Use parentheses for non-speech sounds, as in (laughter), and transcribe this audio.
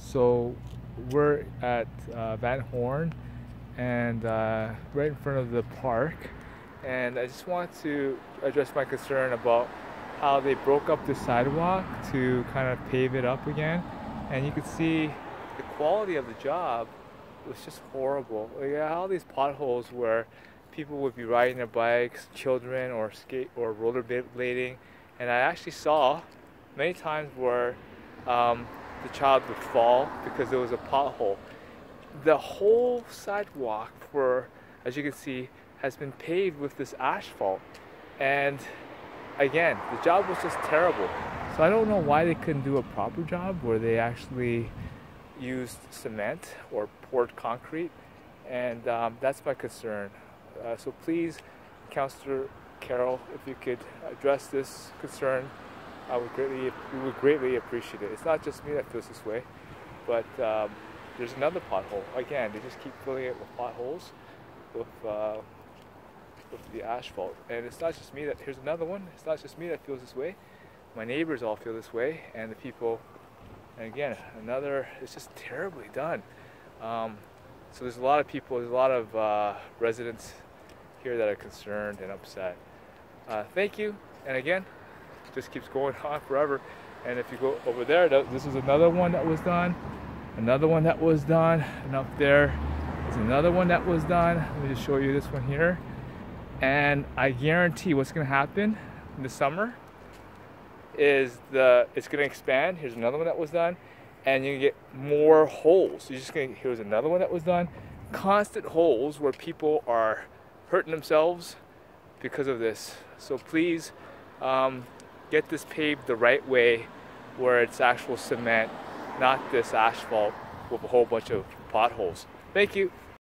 So we're at uh, Van Horne and uh, right in front of the park. And I just want to address my concern about how they broke up the sidewalk to kind of pave it up again. And you can see the quality of the job was just horrible. Like, all these potholes where people would be riding their bikes, children, or skate or rollerblading. And I actually saw many times where um, the child would fall because there was a pothole. The whole sidewalk for, as you can see, has been paved with this asphalt. And again, the job was just terrible. So I don't know why they couldn't do a proper job where they actually used cement or poured concrete. And um, that's my concern. Uh, so please, Councillor Carroll, if you could address this concern I would greatly, we would greatly appreciate it. It's not just me that feels this way, but um, there's another pothole. Again, they just keep filling it with potholes, with uh, with the asphalt. And it's not just me that. Here's another one. It's not just me that feels this way. My neighbors all feel this way, and the people. And again, another. It's just terribly done. Um, so there's a lot of people. There's a lot of uh, residents here that are concerned and upset. Uh, thank you, and again, just keeps going on (laughs) forever. And if you go over there, this is another one that was done, another one that was done, and up there is another one that was done. Let me just show you this one here. And I guarantee what's gonna happen in the summer is the it's gonna expand. Here's another one that was done, and you get more holes. You're just gonna here's another one that was done. Constant holes where people are hurting themselves because of this. So please um, get this paved the right way where it's actual cement, not this asphalt with a whole bunch of potholes. Thank you.